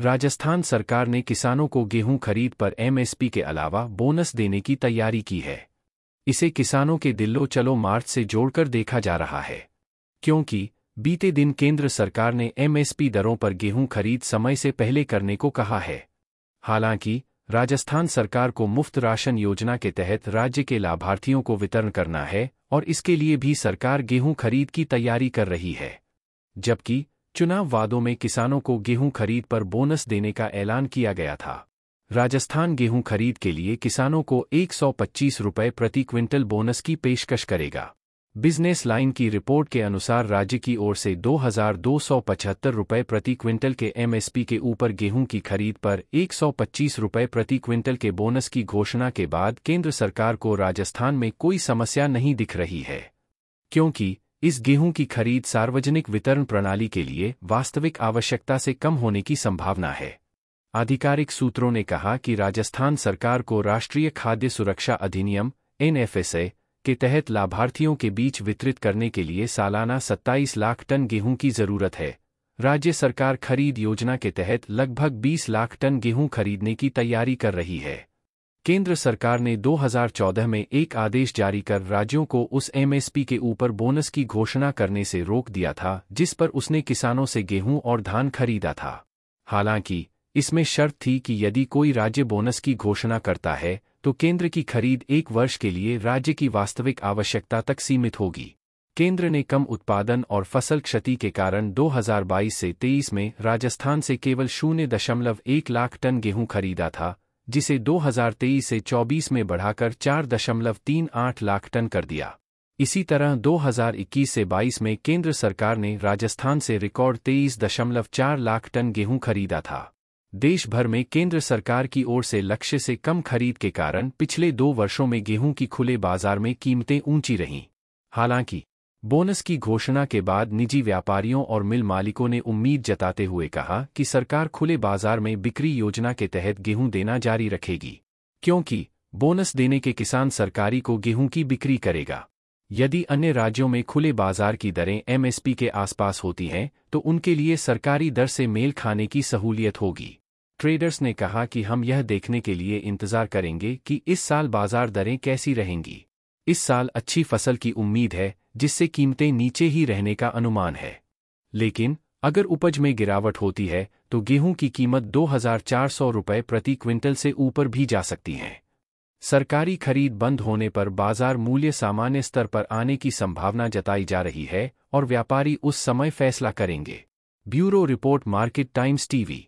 राजस्थान सरकार ने किसानों को गेहूँ खरीद पर एमएसपी के अलावा बोनस देने की तैयारी की है। इसे किसानों के दिल्लो चलो मार्च से जोड़कर देखा जा रहा है। क्योंकि, बीते दिन केंद्र सरकार ने एमएसपी दरों पर गेहूँ खरीद समय से पहले करने को कहा है। हालाँकि, राजस्थान सरकार को मुफ़्त राशन योजना के तहत राज्य के लाभार्थियों को वितरण करना है और इसके लिए भी सरकार गेहूँ खरीद की तैयारी कर रही है। जबकि चुनाव वादों में किसानों को गेहूँ खरीद पर बोनस देने का ऐलान किया गया था। राजस्थान गेहूँ खरीद के लिए किसानों को 125 रुपए प्रति क्विंटल बोनस की पेशकश करेगा। बिज़नेस लाइन की रिपोर्ट के अनुसार राज्य की ओर से दो रुपए प्रति क्विंटल के एमएसपी के ऊपर गेहूँ की खरीद पर 125 रुपए प्रति क्विंटल के बोनस की घोषणा के बाद केंद्र सरकार को राजस्थान में कोई समस्या नहीं दिख रही है। क्योंकि इस गेहूँ की खरीद सार्वजनिक वितरण प्रणाली के लिए वास्तविक आवश्यकता से कम होने की संभावना है। आधिकारिक सूत्रों ने कहा कि राजस्थान सरकार को राष्ट्रीय खाद्य सुरक्षा अधिनियम, एनएफएसए, के तहत लाभार्थियों के बीच वितरित करने के लिए सालाना 27 लाख टन गेहूँ की ज़रूरत है। राज्य सरकार खरीद योजना के तहत लगभग 20 लाख टन गेहूँ खरीदने की तैयारी कर रही है। केंद्र सरकार ने 2014 में एक आदेश जारी कर राज्यों को उस एमएसपी के ऊपर बोनस की घोषणा करने से रोक दिया था, जिस पर उसने किसानों से गेहूँ और धान खरीदा था। हालाँकि, इसमें शर्त थी कि यदि कोई राज्य बोनस की घोषणा करता है तो केंद्र की खरीद एक वर्ष के लिए राज्य की वास्तविक आवश्यकता तक सीमित होगी। केंद्र ने कम उत्पादन और फ़सल क्षति के कारण 2022 से 23 में राजस्थान से केवल शून्य दशमलव एक लाख टन गेहूँ खरीदा था जिसे 2023 से 24 में बढ़ाकर 4.38 लाख टन कर दिया। इसी तरह 2021 से 22 में केंद्र सरकार ने राजस्थान से रिकॉर्ड 23.4 लाख टन गेहूँ खरीदा था। देश भर में केंद्र सरकार की ओर से लक्ष्य से कम खरीद के कारण पिछले दो वर्षों में गेहूँ की खुले बाज़ार में कीमतें ऊँची रहीं। हालाँकि बोनस की घोषणा के बाद निजी व्यापारियों और मिल मालिकों ने उम्मीद जताते हुए कहा कि सरकार खुले बाज़ार में बिक्री योजना के तहत गेहूँ देना जारी रखेगी, क्योंकि बोनस देने के किसान सरकारी को गेहूँ की बिक्री करेगा। यदि अन्य राज्यों में खुले बाज़ार की दरें एमएसपी के आसपास होती हैं तो उनके लिए सरकारी दर से मेल खाने की सहूलियत होगी। ट्रेडर्स ने कहा कि हम यह देखने के लिए इंतज़ार करेंगे कि इस साल बाज़ार दरें कैसी रहेंगी। इस साल अच्छी फ़सल की उम्मीद है जिससे कीमतें नीचे ही रहने का अनुमान है। लेकिन अगर उपज में गिरावट होती है तो गेहूँ की कीमत 2,400 रुपए प्रति क्विंटल से ऊपर भी जा सकती है। सरकारी खरीद बंद होने पर बाज़ार मूल्य सामान्य स्तर पर आने की संभावना जताई जा रही है और व्यापारी उस समय फैसला करेंगे। Bureau report market times TV.